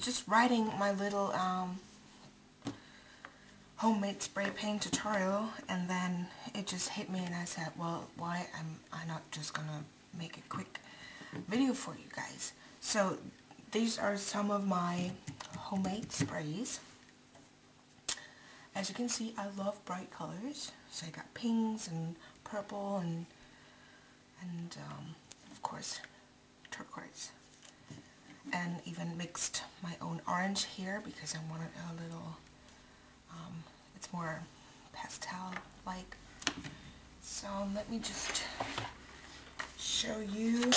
Just writing my little um, homemade spray paint tutorial and then it just hit me and I said, well, why am I not just gonna make a quick video for you guys. So these are some of my homemade sprays. As you can see, I love bright colors. So I got pinks and purple and and um, of course turquoise and even mixed my own orange here because I wanted a little um, it's more pastel like so let me just show you.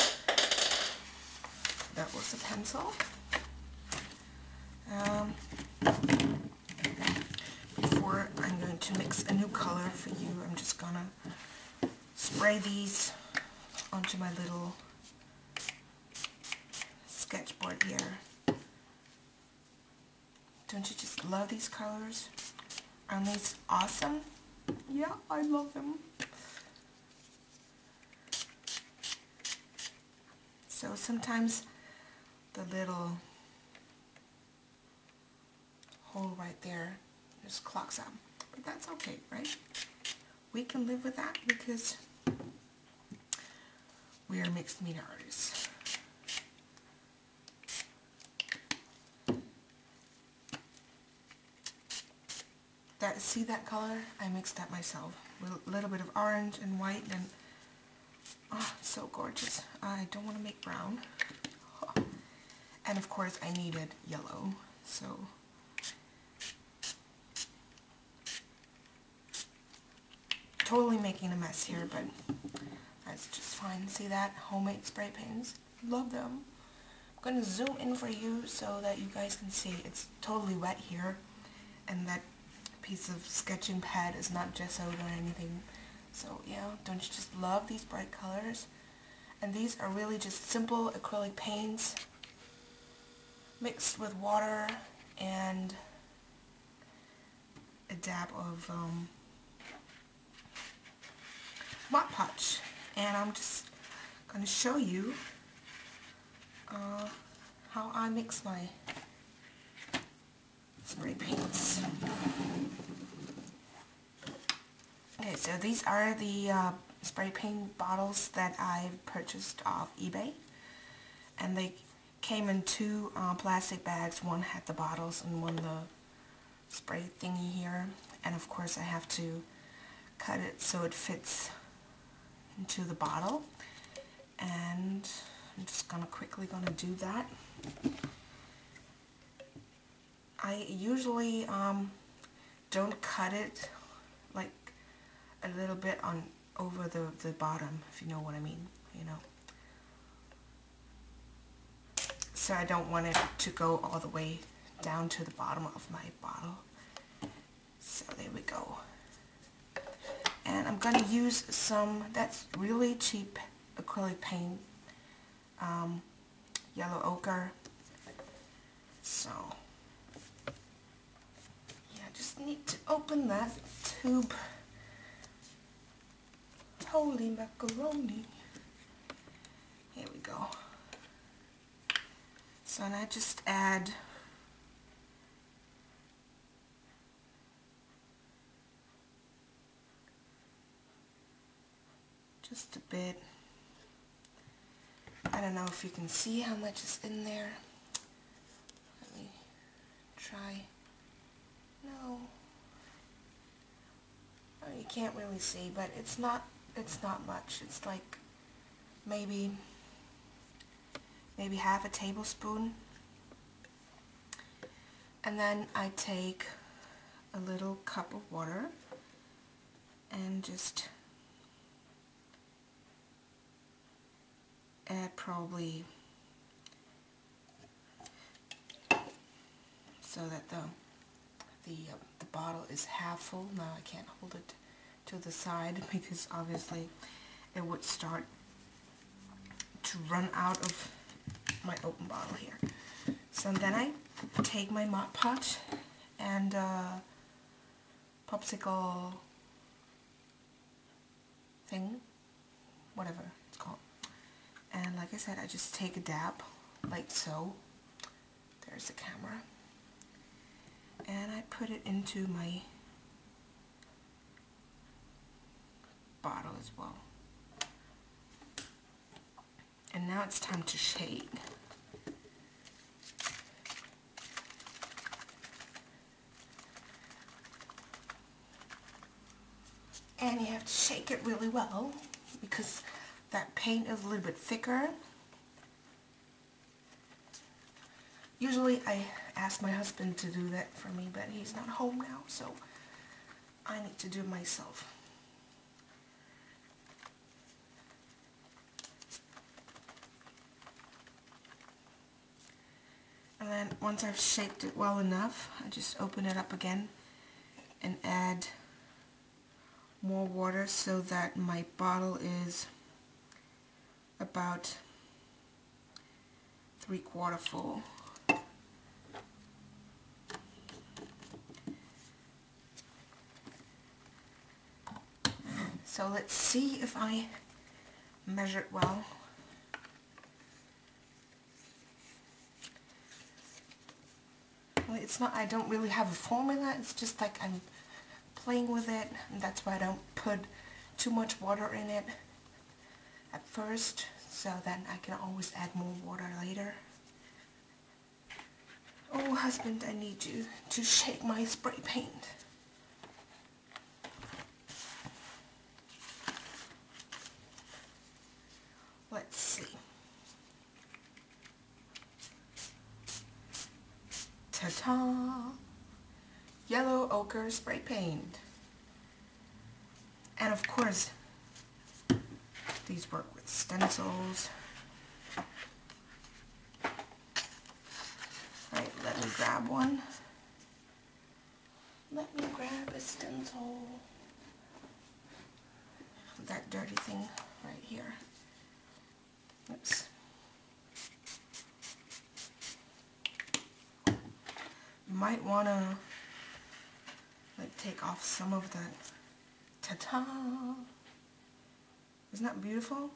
That was a pencil. Um, before I'm going to mix a new color for you I'm just gonna spray these onto my little sketchboard here. Don't you just love these colors? Aren't these awesome? Yeah, I love them. So sometimes the little hole right there just clogs up. But that's okay, right? We can live with that because we are mixed media artists. That see that color? I mixed that myself with a little bit of orange and white and oh, so gorgeous. I don't want to make brown. And of course I needed yellow, so totally making a mess here, but that's just fine. See that? Homemade spray paints. Love them. I'm going to zoom in for you so that you guys can see it's totally wet here and that piece of sketching pad is not gessoed or anything. So yeah, don't you just love these bright colors? And these are really just simple acrylic paints mixed with water and a dab of um, Mod Podge and I'm just going to show you uh, how I mix my spray paints. Okay, so these are the uh, spray paint bottles that I purchased off eBay. And they came in two uh, plastic bags. One had the bottles and one the spray thingy here. And of course I have to cut it so it fits into the bottle. And I'm just gonna quickly gonna do that. I usually um, don't cut it a little bit on over the, the bottom if you know what I mean you know so I don't want it to go all the way down to the bottom of my bottle so there we go and I'm going to use some, that's really cheap acrylic paint, um, yellow ochre. So, yeah, I just need to open that tube. Holy macaroni. Here we go. So, I just add just a bit. I don't know if you can see how much is in there. Let me try. No. Oh, you can't really see, but it's not it's not much. It's like maybe maybe half a tablespoon. And then I take a little cup of water and just add probably so that the the uh, the bottle is half full. Now I can't hold it to the side because obviously it would start to run out of my open bottle here. So then I take my Mod Podge and uh, popsicle thing, whatever it's called and like I said I just take a dab like so There's the camera. And I put it into my bottle as well. And now it's time to shake. And you have to shake it really well because that paint is a little bit thicker. Usually I ask my husband to do that for me, but he's not home now, so I need to do it myself. And once I've shaped it well enough, I just open it up again and add more water so that my bottle is about three quarter full. So let's see if I measured well. It's not, I don't really have a formula, it's just like I'm playing with it and that's why I don't put too much water in it at first so then I can always add more water later. Oh husband, I need you to shake my spray paint. Let's see. Yellow ochre spray paint. And of course, these work with stencils. Right, let me grab one. Let me grab a stencil. That dirty thing right here. Oops. Might want to like take off some of that ta-ta. Isn't that beautiful?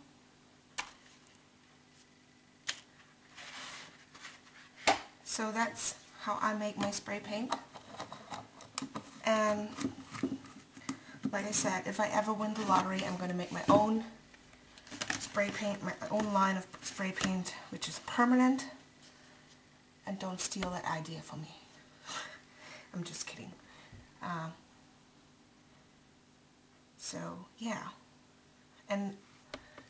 So that's how I make my spray paint. And like I said, if I ever win the lottery, I'm going to make my own spray paint, my own line of spray paint, which is permanent. And don't steal that idea from me. I'm just kidding. Um, so, yeah. And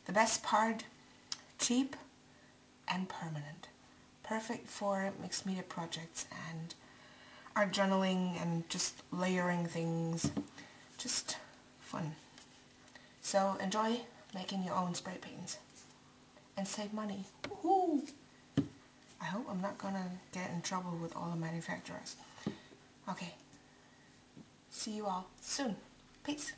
the best part, cheap and permanent. Perfect for mixed media projects and art journaling and just layering things. Just fun. So enjoy making your own spray paints and save money. I hope I'm not gonna get in trouble with all the manufacturers. Okay. See you all soon. Peace.